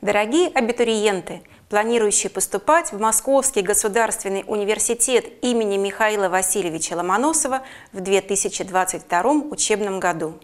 Дорогие абитуриенты, планирующие поступать в Московский государственный университет имени Михаила Васильевича Ломоносова в 2022 учебном году.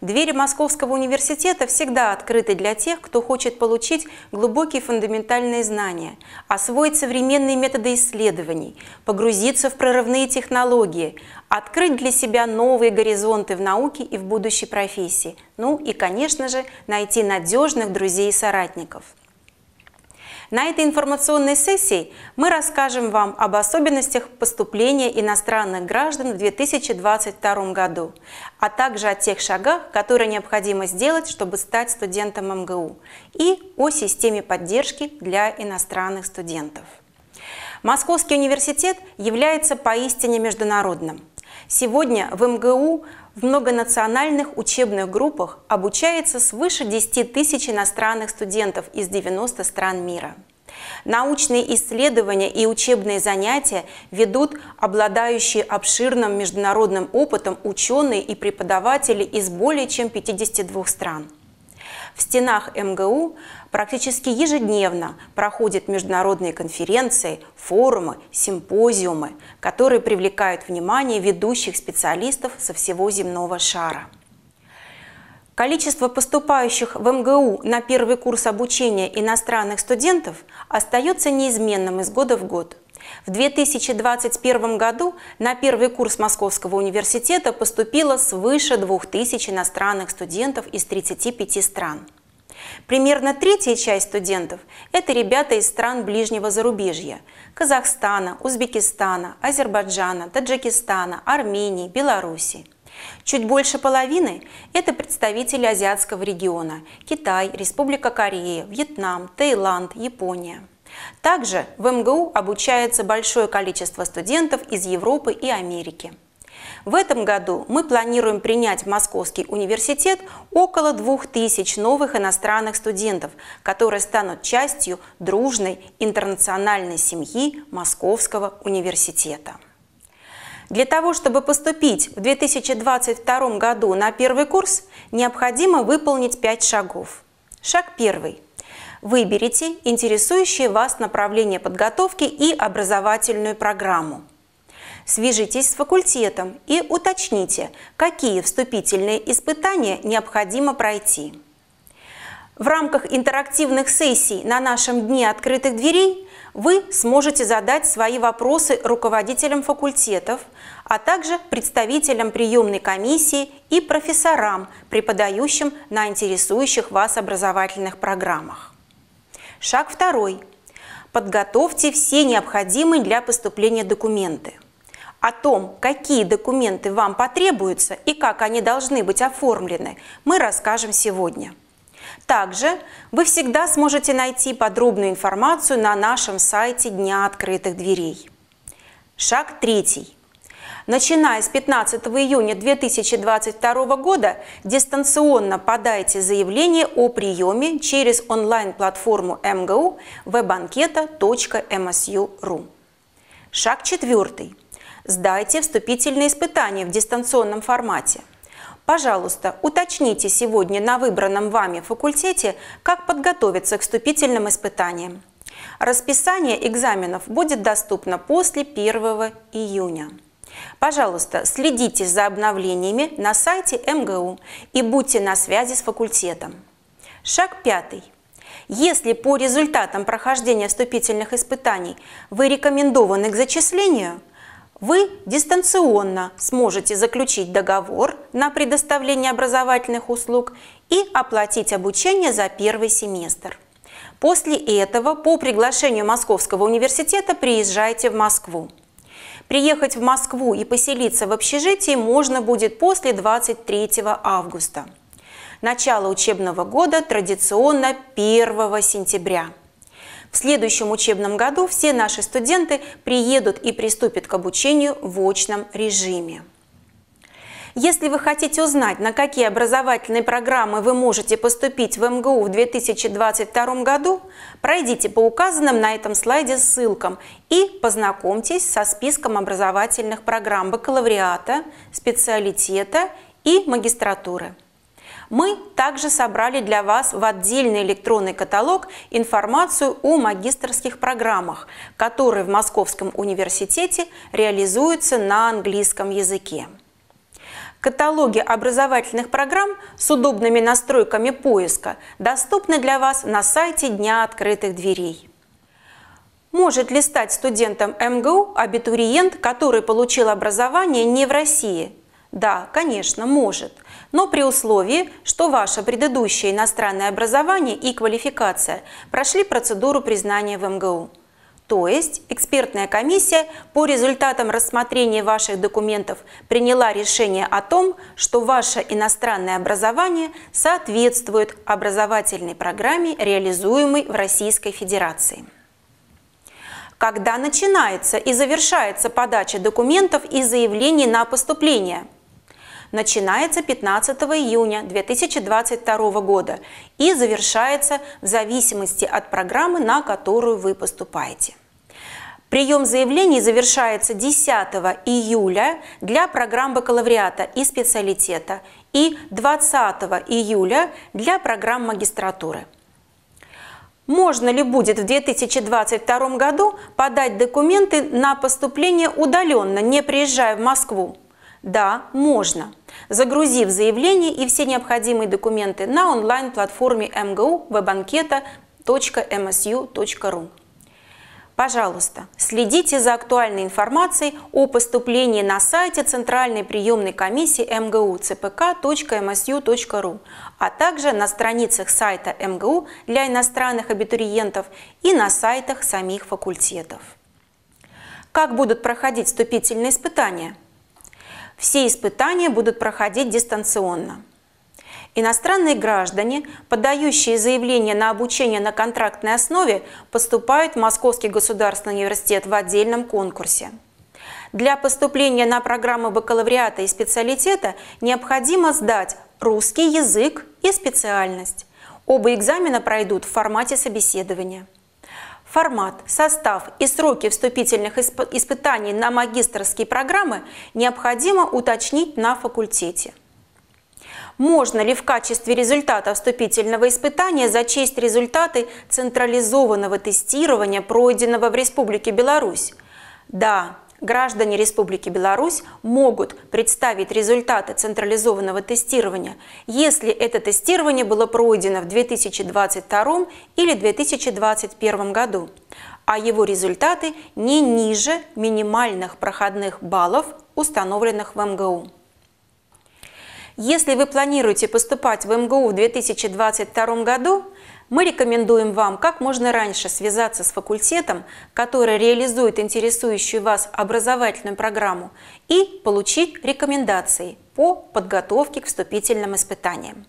Двери Московского университета всегда открыты для тех, кто хочет получить глубокие фундаментальные знания, освоить современные методы исследований, погрузиться в прорывные технологии, открыть для себя новые горизонты в науке и в будущей профессии, ну и, конечно же, найти надежных друзей и соратников – на этой информационной сессии мы расскажем вам об особенностях поступления иностранных граждан в 2022 году, а также о тех шагах, которые необходимо сделать, чтобы стать студентом МГУ, и о системе поддержки для иностранных студентов. Московский университет является поистине международным. Сегодня в МГУ в многонациональных учебных группах обучается свыше 10 тысяч иностранных студентов из 90 стран мира. Научные исследования и учебные занятия ведут обладающие обширным международным опытом ученые и преподаватели из более чем 52 стран. В стенах МГУ практически ежедневно проходят международные конференции, форумы, симпозиумы, которые привлекают внимание ведущих специалистов со всего земного шара. Количество поступающих в МГУ на первый курс обучения иностранных студентов остается неизменным из года в год. В 2021 году на первый курс Московского университета поступило свыше 2000 иностранных студентов из 35 стран. Примерно третья часть студентов – это ребята из стран ближнего зарубежья – Казахстана, Узбекистана, Азербайджана, Таджикистана, Армении, Беларуси. Чуть больше половины – это представители азиатского региона – Китай, Республика Корея, Вьетнам, Таиланд, Япония. Также в МГУ обучается большое количество студентов из Европы и Америки. В этом году мы планируем принять в Московский университет около 2000 новых иностранных студентов, которые станут частью дружной интернациональной семьи Московского университета. Для того, чтобы поступить в 2022 году на первый курс, необходимо выполнить 5 шагов. Шаг первый. Выберите интересующее вас направление подготовки и образовательную программу. Свяжитесь с факультетом и уточните, какие вступительные испытания необходимо пройти. В рамках интерактивных сессий на нашем Дне открытых дверей вы сможете задать свои вопросы руководителям факультетов, а также представителям приемной комиссии и профессорам, преподающим на интересующих вас образовательных программах. Шаг второй. Подготовьте все необходимые для поступления документы. О том, какие документы вам потребуются и как они должны быть оформлены, мы расскажем сегодня. Также вы всегда сможете найти подробную информацию на нашем сайте Дня открытых дверей. Шаг третий. Начиная с 15 июня 2022 года дистанционно подайте заявление о приеме через онлайн-платформу МГУ webанкета.msu.ru. Шаг четвертый. Сдайте вступительные испытания в дистанционном формате. Пожалуйста, уточните сегодня на выбранном вами факультете, как подготовиться к вступительным испытаниям. Расписание экзаменов будет доступно после 1 июня. Пожалуйста, следите за обновлениями на сайте МГУ и будьте на связи с факультетом. Шаг пятый. Если по результатам прохождения вступительных испытаний вы рекомендованы к зачислению – вы дистанционно сможете заключить договор на предоставление образовательных услуг и оплатить обучение за первый семестр. После этого по приглашению Московского университета приезжайте в Москву. Приехать в Москву и поселиться в общежитии можно будет после 23 августа. Начало учебного года традиционно 1 сентября. В следующем учебном году все наши студенты приедут и приступят к обучению в очном режиме. Если вы хотите узнать, на какие образовательные программы вы можете поступить в МГУ в 2022 году, пройдите по указанным на этом слайде ссылкам и познакомьтесь со списком образовательных программ бакалавриата, специалитета и магистратуры. Мы также собрали для вас в отдельный электронный каталог информацию о магистрских программах, которые в Московском университете реализуются на английском языке. Каталоги образовательных программ с удобными настройками поиска доступны для вас на сайте Дня открытых дверей. Может ли стать студентом МГУ абитуриент, который получил образование не в России? Да, конечно, может, но при условии, что ваше предыдущее иностранное образование и квалификация прошли процедуру признания в МГУ. То есть экспертная комиссия по результатам рассмотрения ваших документов приняла решение о том, что ваше иностранное образование соответствует образовательной программе, реализуемой в Российской Федерации когда начинается и завершается подача документов и заявлений на поступление. Начинается 15 июня 2022 года и завершается в зависимости от программы, на которую вы поступаете. Прием заявлений завершается 10 июля для программ бакалавриата и специалитета и 20 июля для программ магистратуры. Можно ли будет в 2022 году подать документы на поступление удаленно, не приезжая в Москву? Да, можно, загрузив заявление и все необходимые документы на онлайн-платформе МГУ webанкета.msu.ru. Пожалуйста, следите за актуальной информацией о поступлении на сайте Центральной приемной комиссии МГУ cpk.msu.ru, а также на страницах сайта МГУ для иностранных абитуриентов и на сайтах самих факультетов. Как будут проходить вступительные испытания? Все испытания будут проходить дистанционно. Иностранные граждане, подающие заявление на обучение на контрактной основе, поступают в Московский государственный университет в отдельном конкурсе. Для поступления на программы бакалавриата и специалитета необходимо сдать русский язык и специальность. Оба экзамена пройдут в формате собеседования. Формат, состав и сроки вступительных испытаний на магистрские программы необходимо уточнить на факультете. Можно ли в качестве результата вступительного испытания зачесть результаты централизованного тестирования, пройденного в Республике Беларусь? Да, граждане Республики Беларусь могут представить результаты централизованного тестирования, если это тестирование было пройдено в 2022 или 2021 году, а его результаты не ниже минимальных проходных баллов, установленных в МГУ. Если вы планируете поступать в МГУ в 2022 году, мы рекомендуем вам как можно раньше связаться с факультетом, который реализует интересующую вас образовательную программу, и получить рекомендации по подготовке к вступительным испытаниям.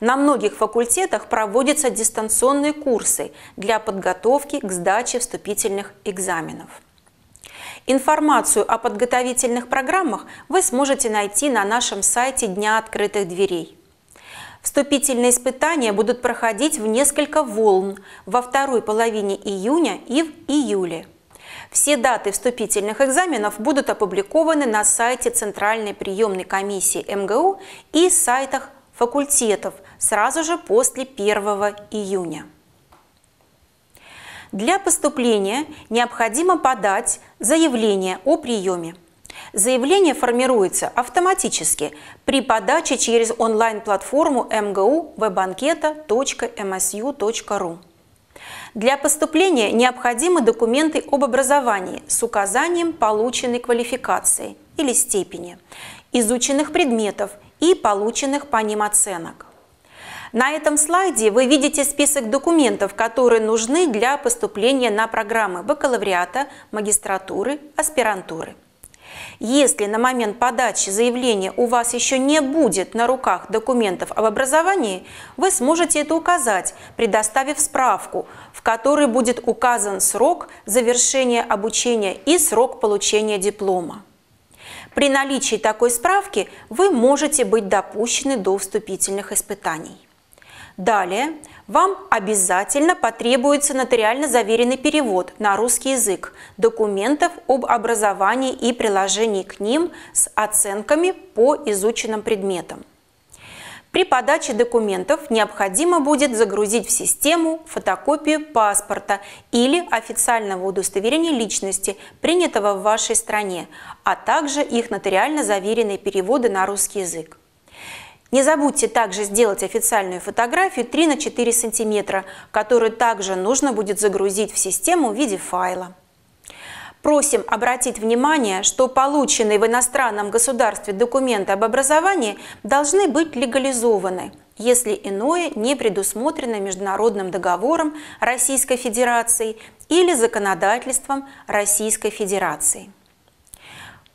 На многих факультетах проводятся дистанционные курсы для подготовки к сдаче вступительных экзаменов. Информацию о подготовительных программах вы сможете найти на нашем сайте Дня открытых дверей. Вступительные испытания будут проходить в несколько волн во второй половине июня и в июле. Все даты вступительных экзаменов будут опубликованы на сайте Центральной приемной комиссии МГУ и сайтах факультетов сразу же после 1 июня. Для поступления необходимо подать заявление о приеме. Заявление формируется автоматически при подаче через онлайн-платформу МГУ webанкета.msu.ru. Для поступления необходимы документы об образовании с указанием полученной квалификации или степени, изученных предметов и полученных по ним оценок. На этом слайде вы видите список документов, которые нужны для поступления на программы бакалавриата, магистратуры, аспирантуры. Если на момент подачи заявления у вас еще не будет на руках документов об образовании, вы сможете это указать, предоставив справку, в которой будет указан срок завершения обучения и срок получения диплома. При наличии такой справки вы можете быть допущены до вступительных испытаний. Далее вам обязательно потребуется нотариально заверенный перевод на русский язык документов об образовании и приложении к ним с оценками по изученным предметам. При подаче документов необходимо будет загрузить в систему фотокопию паспорта или официального удостоверения личности, принятого в вашей стране, а также их нотариально заверенные переводы на русский язык. Не забудьте также сделать официальную фотографию 3 на 4 сантиметра, которую также нужно будет загрузить в систему в виде файла. Просим обратить внимание, что полученные в иностранном государстве документы об образовании должны быть легализованы, если иное не предусмотрено международным договором Российской Федерации или законодательством Российской Федерации.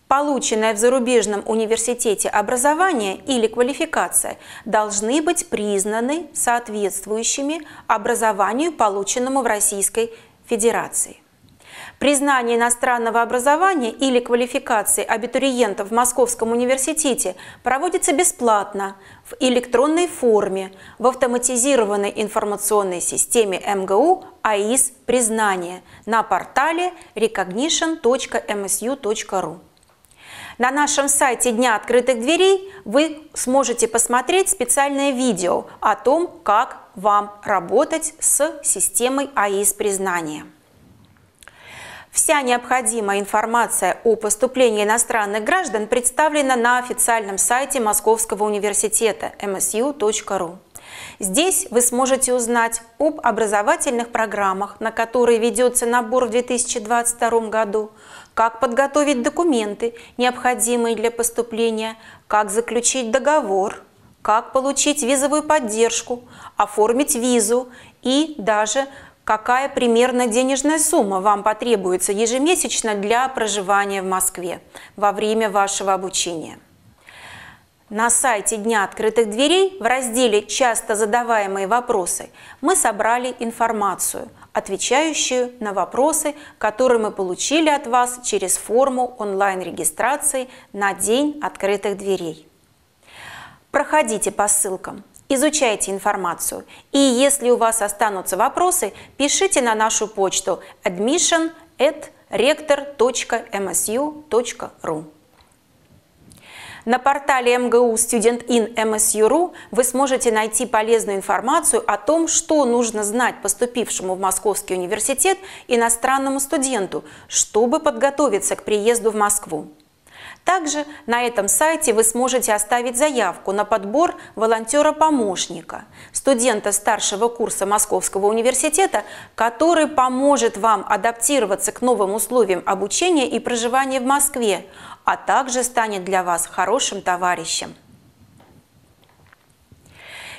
Полученное в зарубежном университете образование или квалификация должны быть признаны соответствующими образованию, полученному в Российской Федерации. Признание иностранного образования или квалификации абитуриентов в Московском университете проводится бесплатно в электронной форме в автоматизированной информационной системе МГУ АИС признание на портале recognition.msu.ru. На нашем сайте Дня открытых дверей вы сможете посмотреть специальное видео о том, как вам работать с системой АИС признания. Вся необходимая информация о поступлении иностранных граждан представлена на официальном сайте Московского университета msu.ru. Здесь вы сможете узнать об образовательных программах, на которые ведется набор в 2022 году, как подготовить документы, необходимые для поступления, как заключить договор, как получить визовую поддержку, оформить визу? И даже какая примерно денежная сумма вам потребуется ежемесячно для проживания в Москве во время вашего обучения. На сайте Дня открытых дверей в разделе «Часто задаваемые вопросы» мы собрали информацию, отвечающую на вопросы, которые мы получили от вас через форму онлайн-регистрации на День открытых дверей. Проходите по ссылкам, Изучайте информацию. И если у вас останутся вопросы, пишите на нашу почту admission at rector.msu.ru. На портале MGU Student in MSU.ru вы сможете найти полезную информацию о том, что нужно знать поступившему в Московский университет иностранному студенту, чтобы подготовиться к приезду в Москву. Также на этом сайте вы сможете оставить заявку на подбор волонтера-помощника, студента старшего курса Московского университета, который поможет вам адаптироваться к новым условиям обучения и проживания в Москве, а также станет для вас хорошим товарищем.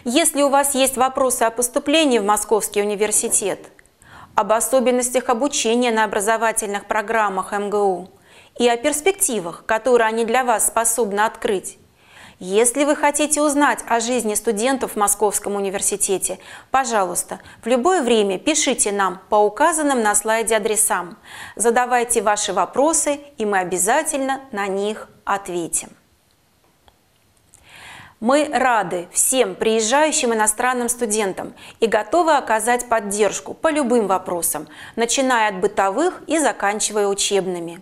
Если у вас есть вопросы о поступлении в Московский университет, об особенностях обучения на образовательных программах МГУ, и о перспективах, которые они для вас способны открыть. Если вы хотите узнать о жизни студентов в Московском университете, пожалуйста, в любое время пишите нам по указанным на слайде адресам. Задавайте ваши вопросы, и мы обязательно на них ответим. Мы рады всем приезжающим иностранным студентам и готовы оказать поддержку по любым вопросам, начиная от бытовых и заканчивая учебными.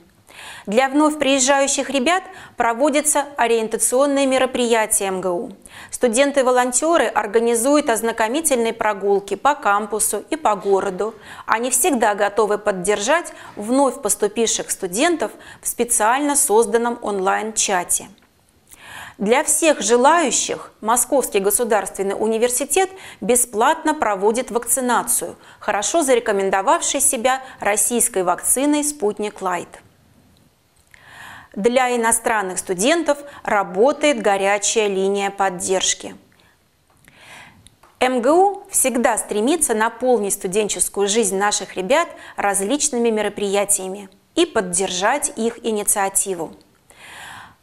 Для вновь приезжающих ребят проводятся ориентационные мероприятия МГУ. Студенты-волонтеры организуют ознакомительные прогулки по кампусу и по городу. Они всегда готовы поддержать вновь поступивших студентов в специально созданном онлайн-чате. Для всех желающих Московский государственный университет бесплатно проводит вакцинацию, хорошо зарекомендовавшей себя российской вакциной «Спутник Лайт». Для иностранных студентов работает горячая линия поддержки. МГУ всегда стремится наполнить студенческую жизнь наших ребят различными мероприятиями и поддержать их инициативу.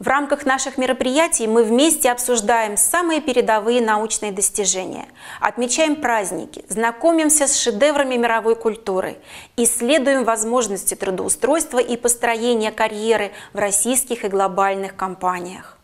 В рамках наших мероприятий мы вместе обсуждаем самые передовые научные достижения, отмечаем праздники, знакомимся с шедеврами мировой культуры, исследуем возможности трудоустройства и построения карьеры в российских и глобальных компаниях.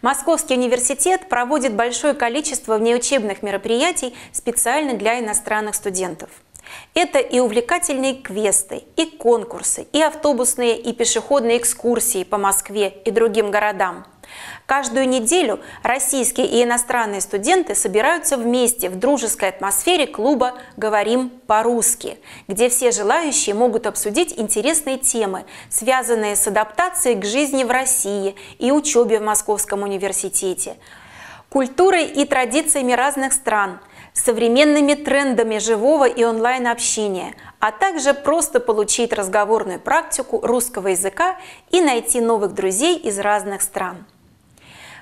Московский университет проводит большое количество внеучебных мероприятий специально для иностранных студентов – это и увлекательные квесты, и конкурсы, и автобусные и пешеходные экскурсии по Москве и другим городам, Каждую неделю российские и иностранные студенты собираются вместе в дружеской атмосфере клуба «Говорим по-русски», где все желающие могут обсудить интересные темы, связанные с адаптацией к жизни в России и учебе в Московском университете, культурой и традициями разных стран, современными трендами живого и онлайн-общения, а также просто получить разговорную практику русского языка и найти новых друзей из разных стран.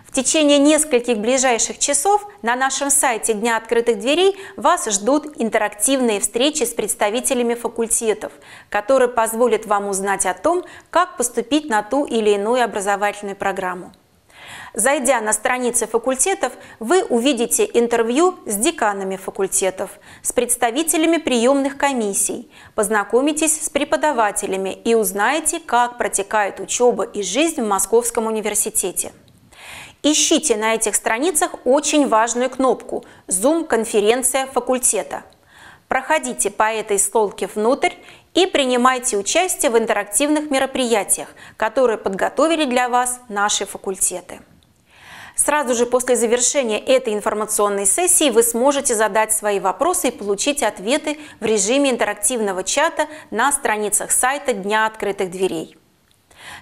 В течение нескольких ближайших часов на нашем сайте Дня открытых дверей вас ждут интерактивные встречи с представителями факультетов, которые позволят вам узнать о том, как поступить на ту или иную образовательную программу. Зайдя на страницы факультетов, вы увидите интервью с деканами факультетов, с представителями приемных комиссий, познакомитесь с преподавателями и узнаете, как протекает учеба и жизнь в Московском университете. Ищите на этих страницах очень важную кнопку «Zoom-конференция факультета». Проходите по этой столке внутрь и принимайте участие в интерактивных мероприятиях, которые подготовили для вас наши факультеты. Сразу же после завершения этой информационной сессии вы сможете задать свои вопросы и получить ответы в режиме интерактивного чата на страницах сайта Дня открытых дверей.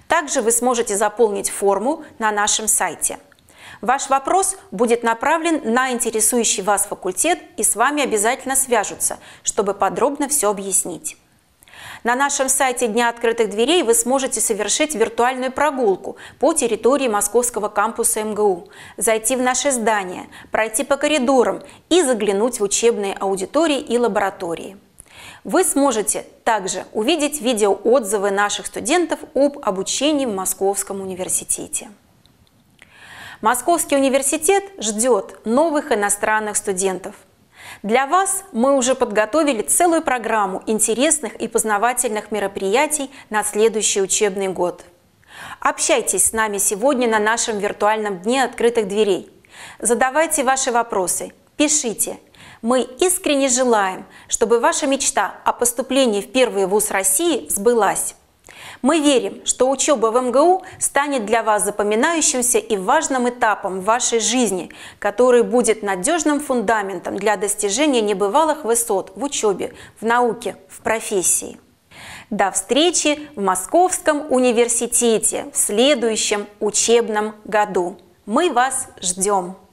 Также вы сможете заполнить форму на нашем сайте – Ваш вопрос будет направлен на интересующий вас факультет и с вами обязательно свяжутся, чтобы подробно все объяснить. На нашем сайте Дня открытых дверей вы сможете совершить виртуальную прогулку по территории московского кампуса МГУ, зайти в наше здание, пройти по коридорам и заглянуть в учебные аудитории и лаборатории. Вы сможете также увидеть видеоотзывы наших студентов об обучении в Московском университете. Московский университет ждет новых иностранных студентов. Для вас мы уже подготовили целую программу интересных и познавательных мероприятий на следующий учебный год. Общайтесь с нами сегодня на нашем виртуальном дне открытых дверей. Задавайте ваши вопросы, пишите. Мы искренне желаем, чтобы ваша мечта о поступлении в первый вуз России сбылась. Мы верим, что учеба в МГУ станет для вас запоминающимся и важным этапом в вашей жизни, который будет надежным фундаментом для достижения небывалых высот в учебе, в науке, в профессии. До встречи в Московском университете в следующем учебном году. Мы вас ждем!